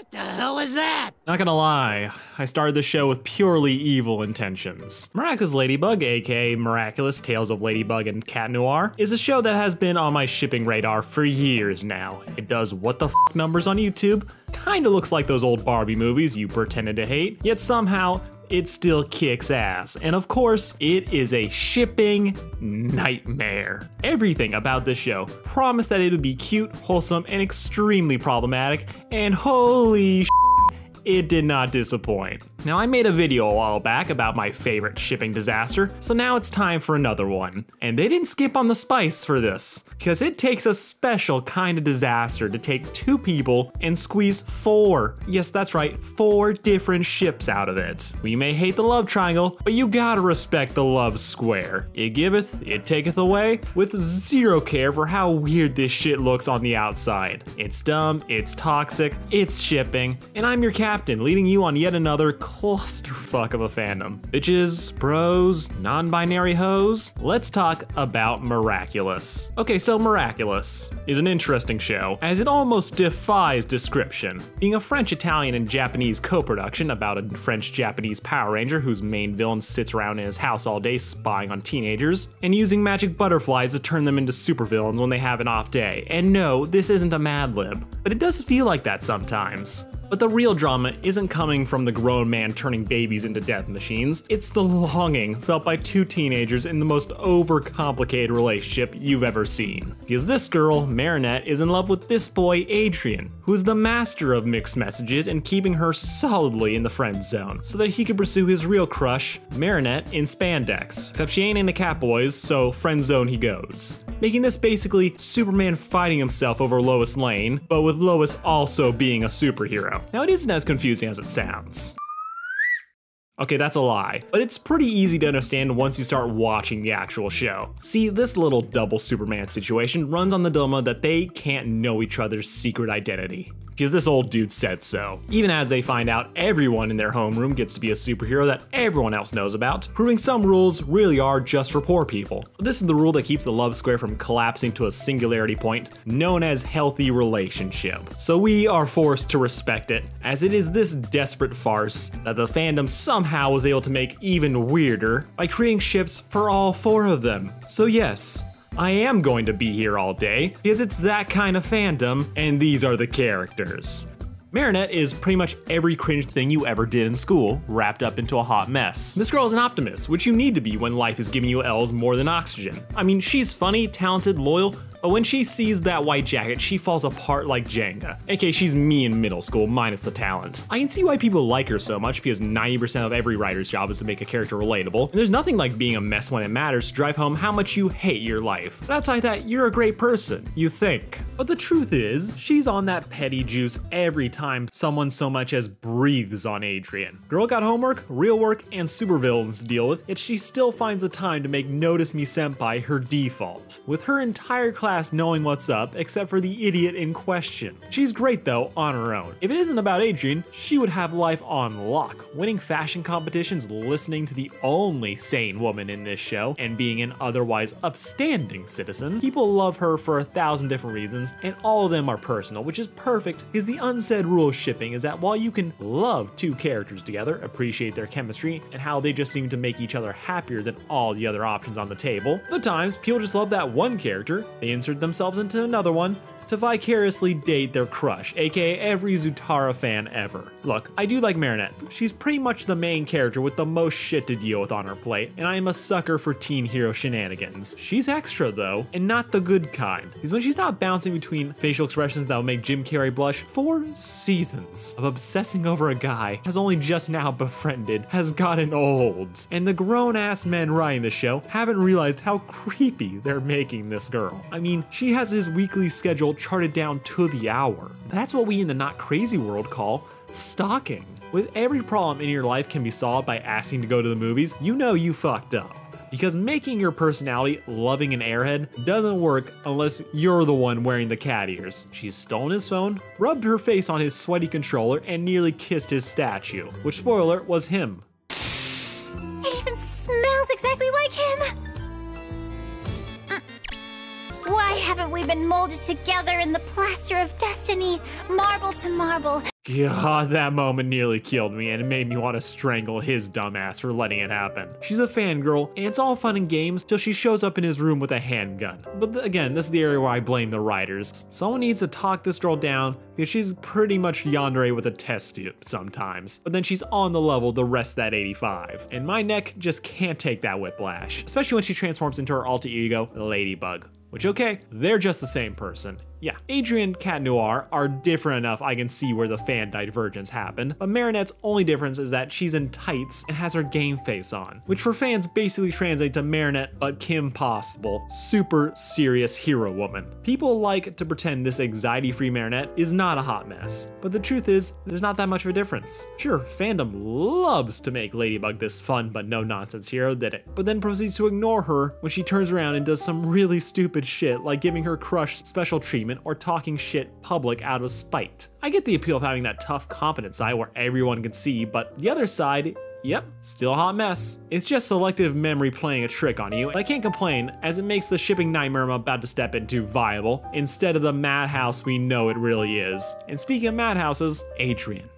What the hell was that? Not gonna lie, I started the show with purely evil intentions. Miraculous Ladybug, aka Miraculous Tales of Ladybug and Cat Noir, is a show that has been on my shipping radar for years now. It does what the numbers on YouTube, kinda looks like those old Barbie movies you pretended to hate, yet somehow it still kicks ass. And of course, it is a shipping nightmare. Everything about this show promised that it would be cute, wholesome, and extremely problematic, and holy it did not disappoint. Now, I made a video a while back about my favorite shipping disaster, so now it's time for another one. And they didn't skip on the spice for this, because it takes a special kind of disaster to take two people and squeeze four, yes, that's right, four different ships out of it. We may hate the love triangle, but you gotta respect the love square. It giveth, it taketh away, with zero care for how weird this shit looks on the outside. It's dumb, it's toxic, it's shipping, and I'm your captain, leading you on yet another clusterfuck of a fandom. Bitches, bros, non-binary hoes, let's talk about Miraculous. Okay, so Miraculous is an interesting show, as it almost defies description. Being a French, Italian, and Japanese co-production about a French-Japanese Power Ranger whose main villain sits around in his house all day spying on teenagers, and using magic butterflies to turn them into supervillains when they have an off day. And no, this isn't a Mad Lib, but it does feel like that sometimes. But the real drama isn't coming from the grown man turning babies into death machines, it's the longing felt by two teenagers in the most overcomplicated relationship you've ever seen. Because this girl, Marinette, is in love with this boy, Adrien, who is the master of mixed messages and keeping her solidly in the friend zone, so that he can pursue his real crush, Marinette, in spandex. Except she ain't into catboys, so friend zone he goes making this basically Superman fighting himself over Lois Lane, but with Lois also being a superhero. Now, it isn't as confusing as it sounds. Okay, that's a lie, but it's pretty easy to understand once you start watching the actual show. See, this little double Superman situation runs on the dilemma that they can't know each other's secret identity because this old dude said so. Even as they find out everyone in their homeroom gets to be a superhero that everyone else knows about, proving some rules really are just for poor people. This is the rule that keeps the love square from collapsing to a singularity point known as healthy relationship. So we are forced to respect it, as it is this desperate farce that the fandom somehow was able to make even weirder by creating ships for all four of them. So yes, I am going to be here all day because it's that kind of fandom, and these are the characters. Marinette is pretty much every cringe thing you ever did in school, wrapped up into a hot mess. This girl is an optimist, which you need to be when life is giving you L's more than oxygen. I mean, she's funny, talented, loyal, but when she sees that white jacket, she falls apart like Jenga. AK, she's me in middle school, minus the talent. I can see why people like her so much because 90% of every writer's job is to make a character relatable, and there's nothing like being a mess when it matters to drive home how much you hate your life. That's like that you're a great person, you think. But the truth is, she's on that petty juice every time someone so much as breathes on Adrien. Girl got homework, real work, and supervillains to deal with, yet she still finds the time to make Notice Me Senpai her default. With her entire class class knowing what's up, except for the idiot in question. She's great though, on her own. If it isn't about Adrien, she would have life on lock, winning fashion competitions, listening to the only sane woman in this show, and being an otherwise upstanding citizen. People love her for a thousand different reasons, and all of them are personal, which is perfect because the unsaid rule of shipping is that while you can love two characters together, appreciate their chemistry, and how they just seem to make each other happier than all the other options on the table, other times people just love that one character, they insert themselves into another one, to vicariously date their crush, aka every Zutara fan ever. Look, I do like Marinette. She's pretty much the main character with the most shit to deal with on her plate, and I am a sucker for teen hero shenanigans. She's extra though, and not the good kind, because when she's not bouncing between facial expressions that will make Jim Carrey blush, four seasons of obsessing over a guy has only just now befriended has gotten old. And the grown ass men writing the show haven't realized how creepy they're making this girl. I mean, she has his weekly schedule charted down to the hour. That's what we in the not crazy world call stalking. With every problem in your life can be solved by asking to go to the movies, you know you fucked up. Because making your personality loving an airhead doesn't work unless you're the one wearing the cat ears. She's stolen his phone, rubbed her face on his sweaty controller, and nearly kissed his statue, which spoiler was him. It even smells exactly like haven't we been molded together in the plaster of destiny, marble to marble? God, that moment nearly killed me and it made me want to strangle his dumbass for letting it happen. She's a fangirl, and it's all fun and games till she shows up in his room with a handgun. But th- again, this is the area where I blame the writers. Someone needs to talk this girl down because she's pretty much yandere with a test tube sometimes. But then she's on the level the rest of that 85. And my neck just can't take that whiplash, especially when she transforms into her alter ego, Ladybug. Which, okay, they're just the same person. Yeah, Adrien Cat Noir are different enough I can see where the fan divergence happened, but Marinette's only difference is that she's in tights and has her game face on, which for fans basically translates to Marinette but Kim Possible, super serious hero woman. People like to pretend this anxiety-free Marinette is not a hot mess, but the truth is, there's not that much of a difference. Sure, fandom loves to make Ladybug this fun but no nonsense hero did it, but then proceeds to ignore her when she turns around and does some really stupid shit like giving her crush special treatment or talking shit public out of spite. I get the appeal of having that tough, confident side where everyone can see, but the other side Yep, still a hot mess. It's just selective memory playing a trick on you, but I can't complain as it makes the shipping nightmare I'm about to step into viable instead of the madhouse we know it really is. And speaking of madhouses, Adrien.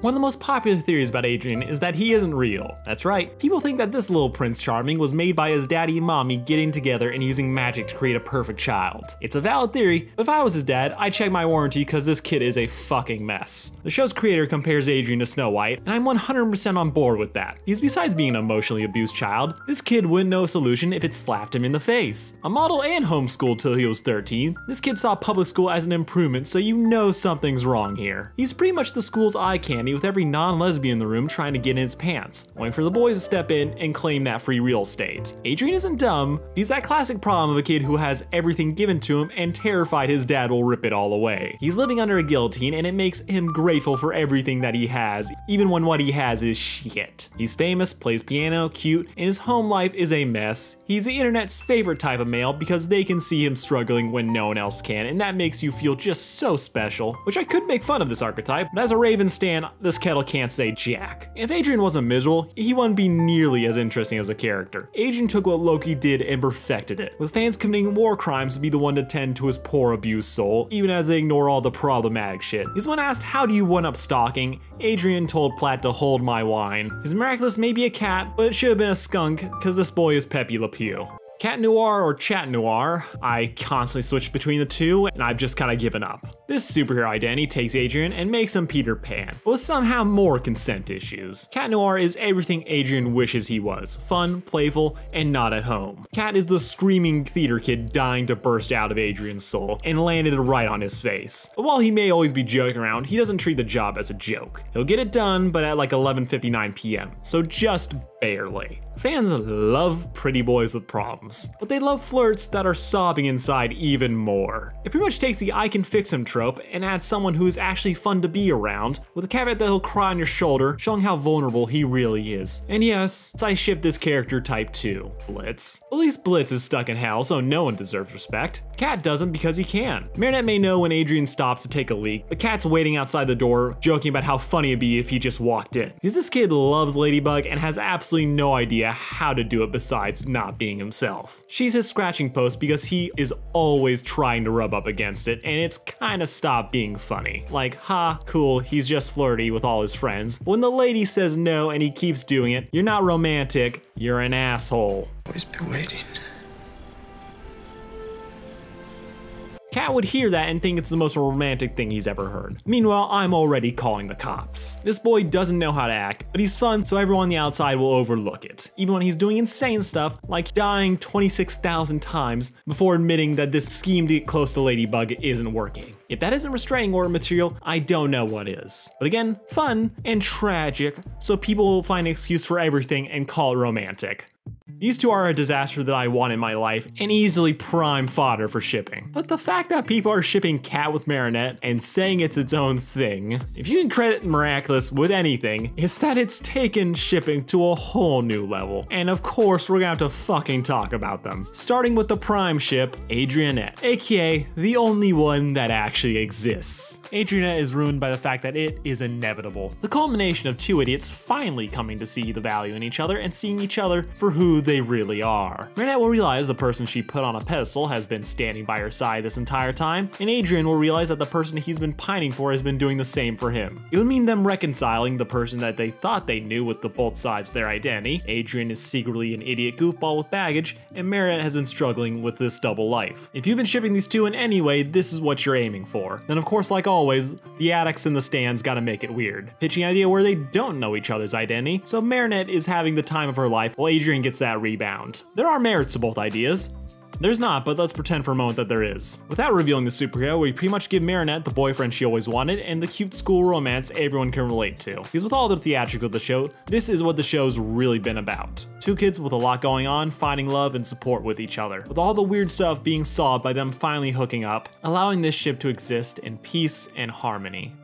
One of the most popular theories about Adrien is that he isn't real. That's right, people think that this little Prince Charming was made by his daddy and mommy getting together and using magic to create a perfect child. It's a valid theory, but if I was his dad, I'd check my warranty because this kid is a fucking mess. The show's creator compares Adrien to Snow White, and I'm 100% on board with that. Because besides being an emotionally abused child, this kid wouldn't know a solution if it slapped him in the face. A model and homeschooled till he was 13, this kid saw public school as an improvement, so you know something's wrong here. He's pretty much the school's eye candy with every non-lesbian in the room trying to get in his pants, waiting for the boys to step in and claim that free real estate. Adrien isn't dumb, he's that classic problem of a kid who has everything given to him and terrified his dad will rip it all away. He's living under a guillotine and it makes him grateful for everything that he has, even when what he has is shit. He's famous, plays piano, cute, and his home life is a mess. He's the internet's favorite type of male because they can see him struggling when no one else can, and that makes you feel just so special. Which I could make fun of this archetype, but as a Raven stan, this kettle can't say jack. If Adrien wasn't miserable, he wouldn't be nearly as interesting as a character. Adrien took what Loki did and perfected it, with fans committing war crimes to be the one to tend to his poor abused soul, even as they ignore all the problematic shit. Because when asked how do you one up stalking, Adrien told Plagg to hold my wine. His miraculous may be a cat, but it should have been a skunk, because this boy is Pepe Le Pew. Cat Noir or Chat Noir, I constantly switch between the two, and I've just kind of given up. This superhero identity takes Adrien and makes him Peter Pan, but with somehow more consent issues. Cat Noir is everything Adrien wishes he was fun, playful, and not at home. Cat is the screaming theater kid dying to burst out of Adrien's soul and landed right on his face. But while he may always be joking around, he doesn't treat the job as a joke. He'll get it done, but at like 11:59 p.m., so just barely. Fans love pretty boys with problems, but they love flirts that are sobbing inside even more. It pretty much takes the I can fix him trope and adds someone who is actually fun to be around, with a caveat that he'll cry on your shoulder, showing how vulnerable he really is. And yes, I ship this character type too, Blitz. At least Blitz is stuck in hell, so no one deserves respect. Cat doesn't because he can. Marinette may know when Adrien stops to take a leak, but Cat's waiting outside the door, joking about how funny it'd be if he just walked in. Because this kid loves Ladybug and has absolutely no idea how to do it besides not being himself. She's his scratching post because he is always trying to rub up against it, and it's kinda stopped being funny. Like, ha, cool, he's just flirty with all his friends. When the lady says no and he keeps doing it, you're not romantic, you're an asshole. Always be waiting. Cat would hear that and think it's the most romantic thing he's ever heard. Meanwhile, I'm already calling the cops. This boy doesn't know how to act, but he's fun so everyone on the outside will overlook it, even when he's doing insane stuff like dying 26,000 times before admitting that this scheme to get close to Ladybug isn't working. If that isn't restraining order material, I don't know what is. But again, fun and tragic, so people will find an excuse for everything and call it romantic. These two are a disaster that I want in my life and easily prime fodder for shipping. But the fact that people are shipping Cat with Marinette and saying it's its own thing, if you can credit Miraculous with anything, it's that it's taken shipping to a whole new level. And of course, we're gonna have to fucking talk about them. Starting with the prime ship, Adrianette, aka the only one that actually exists. Adrianette is ruined by the fact that it is inevitable. The culmination of two idiots finally coming to see the value in each other and seeing each other for who they really are. Marinette will realize the person she put on a pedestal has been standing by her side this entire time, and Adrien will realize that the person he's been pining for has been doing the same for him. It would mean them reconciling the person that they thought they knew with the both sides their identity. Adrien is secretly an idiot goofball with baggage, and Marinette has been struggling with this double life. If you've been shipping these two in any way, this is what you're aiming for. Then of course, like always, the addicts in the stands gotta make it weird. Pitching idea where they don't know each other's identity, so Marinette is having the time of her life while Adrien gets that rebound. There are merits to both ideas. There's not, but let's pretend for a moment that there is. Without revealing the superhero, we pretty much give Marinette the boyfriend she always wanted and the cute school romance everyone can relate to. Because with all the theatrics of the show, this is what the show's really been about. Two kids with a lot going on, finding love and support with each other, with all the weird stuff being solved by them finally hooking up, allowing this ship to exist in peace and harmony.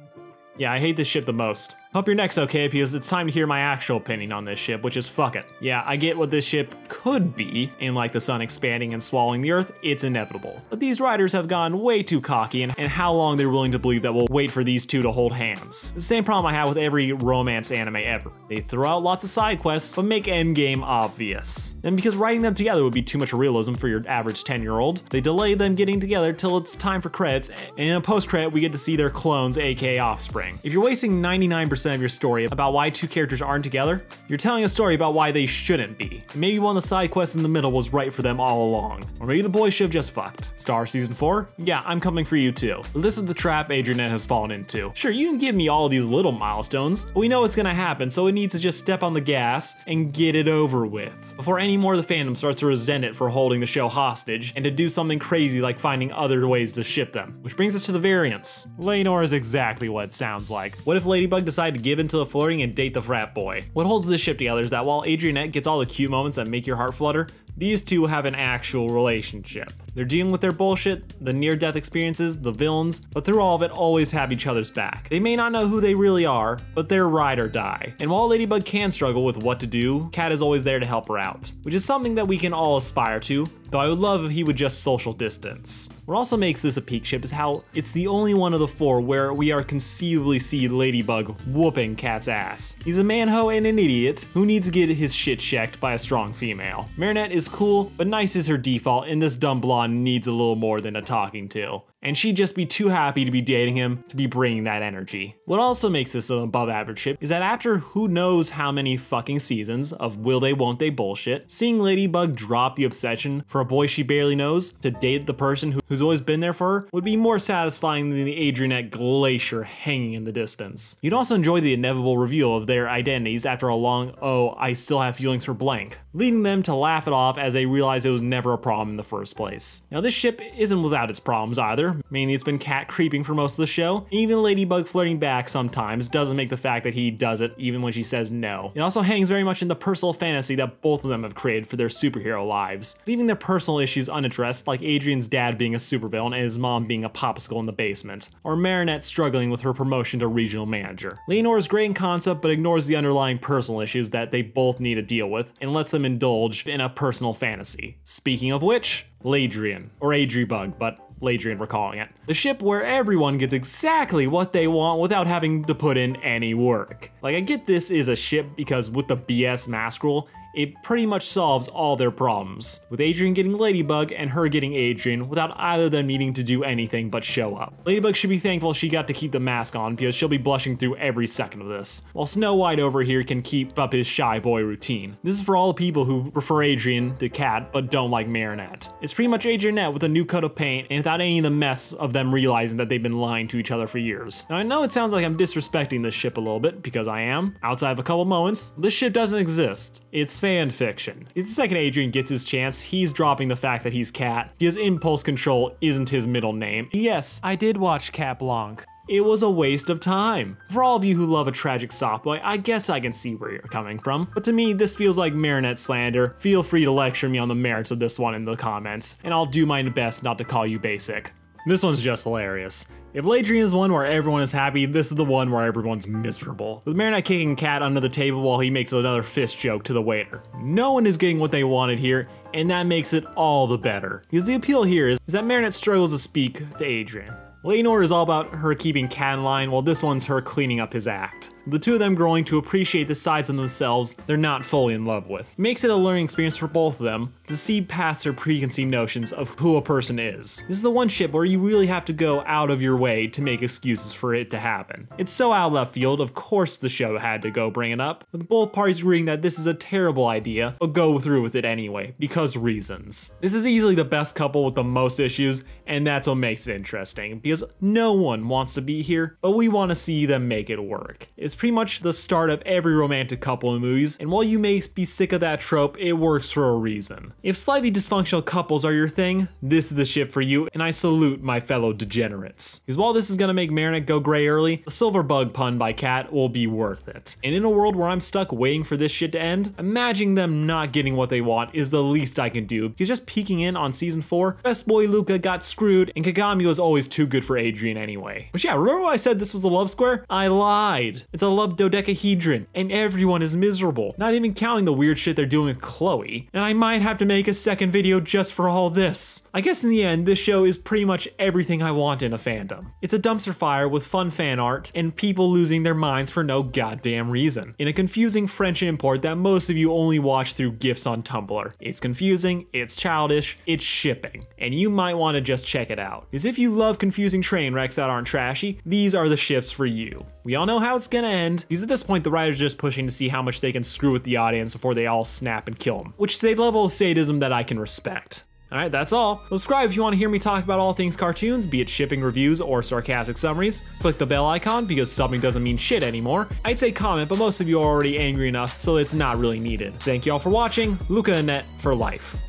Yeah, I hate this ship the most. Hope your neck's okay because it's time to hear my actual opinion on this ship, which is fuck it. Yeah, I get what this ship could be, in like the sun expanding and swallowing the earth, it's inevitable. But these writers have gone way too cocky and, and how long they're willing to believe that we'll wait for these two to hold hands. The same problem I have with every romance anime ever. They throw out lots of side quests, but make endgame obvious. And because writing them together would be too much realism for your average 10 year old, they delay them getting together till it's time for credits, and in a post credit we get to see their clones, aka offspring. If you're wasting 99% of your story about why two characters aren't together, you're telling a story about why they shouldn't be. Maybe one of the side quests in the middle was right for them all along. Or maybe the boys should have just fucked. Star Season 4? Yeah, I'm coming for you too. This is the trap Adrianette has fallen into. Sure, you can give me all these little milestones, but we know it's gonna happen, so it needs to just step on the gas and get it over with. Before any more of the fandom starts to resent it for holding the show hostage, and to do something crazy like finding other ways to ship them. Which brings us to the variants. Ladynoir is exactly what it sounds like. What if Ladybug decided to give in to the flirting and date the frat boy? What holds this ship together is that while Adrianette gets all the cute moments that make your heart flutter, these two have an actual relationship. They're dealing with their bullshit, the near death experiences, the villains, but through all of it, always have each other's back. They may not know who they really are, but they're ride or die. And while Ladybug can struggle with what to do, Cat is always there to help her out, which is something that we can all aspire to, though I would love if he would just social distance. What also makes this a peak ship is how it's the only one of the four where we are conceivably see Ladybug whooping Cat's ass. He's a manho and an idiot who needs to get his shit checked by a strong female. Marinette is cool, but nice is her default, and this dumb blonde needs a little more than a talking to. And she'd just be too happy to be dating him to be bringing that energy. What also makes this an above average ship is that after who knows how many fucking seasons of will they won't they bullshit, seeing Ladybug drop the obsession for a boy she barely knows to date the person who's always been there for her would be more satisfying than the Adrianette glacier hanging in the distance. You'd also enjoy the inevitable reveal of their identities after a long, oh, I still have feelings for blank, leading them to laugh it off as they realize it was never a problem in the first place. Now this ship isn't without its problems either, mainly it's been cat creeping for most of the show. Even Ladybug flirting back sometimes doesn't make the fact that he does it even when she says no. It also hangs very much in the personal fantasy that both of them have created for their superhero lives, leaving their personal issues unaddressed like Adrien's dad being a supervillain and his mom being a popsicle in the basement, or Marinette struggling with her promotion to regional manager. Ladynoir is great in concept but ignores the underlying personal issues that they both need to deal with and lets them indulge in a personal fantasy. Speaking of which, Ladrien, or Adribug, but Ladrien we're calling it. The ship where everyone gets exactly what they want without having to put in any work. Like I get this is a ship because with the BS mask rule, it pretty much solves all their problems, with Adrien getting Ladybug and her getting Adrien without either of them needing to do anything but show up. Ladybug should be thankful she got to keep the mask on because she'll be blushing through every second of this, while Snow White over here can keep up his shy boy routine. This is for all the people who prefer Adrien to Cat but don't like Marinette. It's pretty much Adrianette with a new coat of paint and without any of the mess of them realizing that they've been lying to each other for years. Now I know it sounds like I'm disrespecting this ship a little bit because I am. Outside of a couple moments, this ship doesn't exist. It's fan fiction. It's the second Adrien gets his chance, he's dropping the fact that he's Cat, because impulse control isn't his middle name. Yes, I did watch Cat Blanc. It was a waste of time. For all of you who love a tragic soft boy, I guess I can see where you're coming from. But to me, this feels like Marinette slander. Feel free to lecture me on the merits of this one in the comments, and I'll do my best not to call you basic. This one's just hilarious. If Ladrien is one where everyone is happy, this is the one where everyone's miserable. With Marinette kicking Cat under the table while he makes another fist joke to the waiter. No one is getting what they wanted here, and that makes it all the better. Because the appeal here is, is that Marinette struggles to speak to Adrien. Ladynoir is all about her keeping Cat in line, while this one's her cleaning up his act. the two of them growing to appreciate the sides of themselves they're not fully in love with. Makes it a learning experience for both of them to see past their preconceived notions of who a person is. This is the one ship where you really have to go out of your way to make excuses for it to happen. It's so out left field, of course the show had to go bring it up, with both parties agreeing that this is a terrible idea, but go through with it anyway, because reasons. This is easily the best couple with the most issues, and that's what makes it interesting, because no one wants to be here, but we want to see them make it work. It's pretty much the start of every romantic couple in movies, and while you may be sick of that trope, it works for a reason. If slightly dysfunctional couples are your thing, this is the ship for you, and I salute my fellow degenerates. Because while this is gonna make Marinette go gray early, the silver bug pun by Cat will be worth it. And in a world where I'm stuck waiting for this shit to end, imagining them not getting what they want is the least I can do, because just peeking in on season 4, best boy Luka got screwed, and Kagami was always too good for Adrien anyway. But yeah, remember when I said this was a love square? I lied. It's a love dodecahedron, and everyone is miserable, not even counting the weird shit they're doing with Chloe. And I might have to make a second video just for all this. I guess in the end, this show is pretty much everything I want in a fandom. It's a dumpster fire with fun fan art and people losing their minds for no goddamn reason. In a confusing French import that most of you only watch through GIFs on Tumblr. It's confusing, it's childish, it's shipping, and you might want to just check it out. Because if you love confusing train wrecks that aren't trashy, these are the ships for you. We all know how it's gonna end, because at this point the writers are just pushing to see how much they can screw with the audience before they all snap and kill them, which is a level of sadism that I can respect. Alright, that's all. Subscribe if you want to hear me talk about all things cartoons, be it shipping reviews or sarcastic summaries. Click the bell icon because subbing doesn't mean shit anymore. I'd say comment, but most of you are already angry enough, so it's not really needed. Thank you all for watching. Lukanette for life.